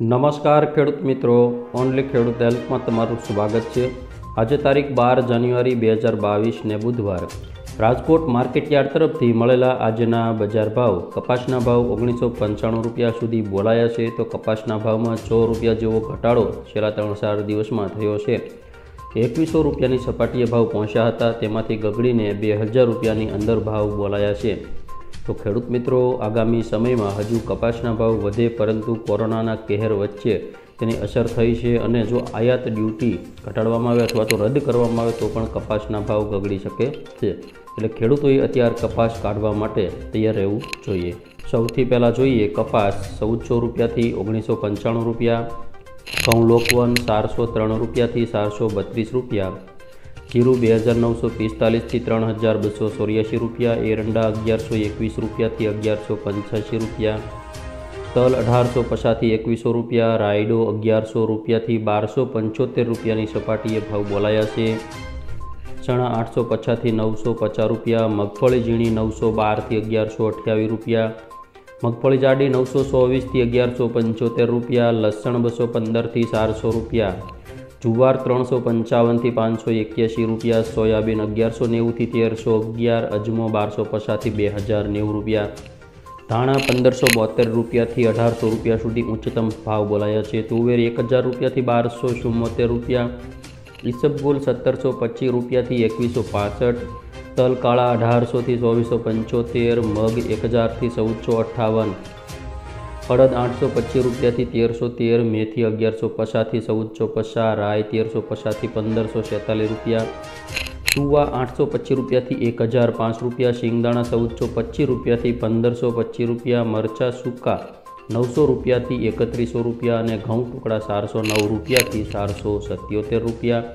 નમસ્કાર ખેડૂત મિત્રો, ઓનલી ખેડૂત હેલ્પમાં તમારું સ્વાગત છે. આજે તારીખ બાર જાન્યુઆરી બે હજાર બાવીસને બુધવાર. રાજકોટ માર્કેટયાર્ડ તરફથી મળેલા આજના બજાર ભાવ કપાસના ભાવ ઓગણીસો પંચાણું રૂપિયા સુધી બોલાયા છે તો કપાસના ભાવમાં છ રૂપિયા જેવો ઘટાડો છેલ્લા ત્રણ ચાર દિવસમાં થયો છે. એકવીસો રૂપિયાની સપાટીએ ભાવ પહોંચ્યા હતા, તેમાંથી ગગડીને બે હજાર રૂપિયાની અંદર ભાવ બોલાયા છે. તો ખેડૂત મિત્રો, આગામી સમયમાં હજુ કપાસના ભાવ વધે પરંતુ કોરોનાના કહેર વચ્ચે તેની અસર થઈ છે અને જો આયાત ડ્યુટી ઘટાડવામાં આવે અથવા તો રદ કરવામાં આવે તો પણ કપાસના ભાવ ગગડી શકે છે. એટલે ખેડૂતોએ અત્યારે કપાસ કાઢવા માટે તૈયાર રહેવું જોઈએ. સૌથી પહેલાં જોઈએ કપાસ ચૌદસો રૂપિયાથી ઓગણીસો પંચાણું રૂપિયા, ઘઉં લોકવન ચારસો ત્રણ રૂપિયાથી ચારસો બત્રીસ રૂપિયા જીરું બે હજાર નવસો પિસ્તાલીસથી ત્રણ હજાર બસો ચોર્યાસી રૂપિયા એરંડા અગિયારસો એકવીસ રૂપિયાથી અગિયારસો પંચ્યાસી રૂપિયા. તલ અઢારસો પચાસથી એકવીસો રૂપિયા, રાયડો અગિયારસો રૂપિયાથી બારસો પંચોતેર રૂપિયાની સપાટીએ ભાવ બોલાયા છે. ચણા આઠસો પચાસથી નવસો પચાસ રૂપિયા, મગફળી ઝીણી નવસો બારથી અગિયારસો અઠ્યાવીસ રૂપિયા. મગફળી જાડી નવસો ચોવીસથી અગિયારસો પંચોતેર રૂપિયા, લસણ બસો પંદરથી ચારસો રૂપિયા. જુવાર ત્રણસો પંચાવનથી પાંચસો એક્યાસી રૂપિયા, સોયાબીન અગિયારસો નેવુંથી તેરસો અગિયાર, અજમો બારસો પચાસથી બે હજાર નેવું રૂપિયા. ધાણા પંદરસો બોતેર રૂપિયાથી અઢારસો રૂપિયા સુધી ઉચ્ચતમ ભાવ બોલાયા છે. તુવેર એક હજાર રૂપિયાથી બારસો ચુમ્મોતેર રૂપિયા. ઈસબગુલ સત્તરસો પચીસ રૂપિયાથી એકવીસો પાસઠ. તલ કાળા અઢારસોથી ચોવીસો પંચોતેર. મગ એક હજારથી ચૌદસો અઠ્ઠાવન. અડદ આઠસો પચીસ રૂપિયાથી તેરસો તેર, મેથી અગિયારસો પચાસથી ચૌદસો પચાસ રાય તેરસો પચાસથી પંદરસો છેતાલીસ રૂપિયા તુવા આઠસો પચીસ રૂપિયાથી એક હજાર પાંચ રૂપિયા, શિંગદાણા ચૌદસો પચીસ રૂપિયાથી પંદરસો પચીસ રૂપિયા, મરચાં સૂકા નવસો રૂપિયાથી એકત્રીસો રૂપિયા અને ઘઉં ટુકડા ચારસો નવ રૂપિયાથી ચારસો સત્યોતેર રૂપિયા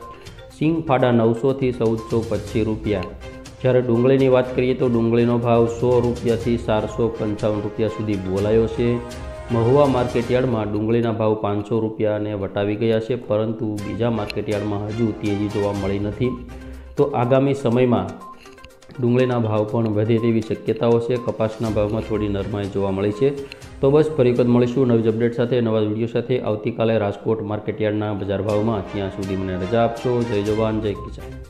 સિંગ ફાડા નવસોથી ચૌદસો પચીસ રૂપિયા. જ્યારે ડુંગળીની વાત કરીએ તો ડુંગળીનો ભાવ સો રૂપિયાથી ચારસો પંચાવન રૂપિયા સુધી બોલાયો છે. મહુવા માર્કેટયાર્ડમાં ડુંગળીના ભાવ પાંચસો રૂપિયાને વટાવી ગયા છે, પરંતુ બીજા માર્કેટયાર્ડમાં હજુ તેજી જોવા મળી નથી. તો આગામી સમયમાં ડુંગળીના ભાવ પણ વધે તેવી શક્યતાઓ છે. કપાસના ભાવમાં થોડી નરમાઈ જોવા મળી છે. તો બસ, ફરી વખત મળીશું નવી અપડેટ સાથે, નવા વીડિયો સાથે. આવતીકાલે રાજકોટ માર્કેટયાર્ડના બજાર ભાવમાં ત્યાં સુધી મને રજા આપશો. જય જવાન, જય કિસાન.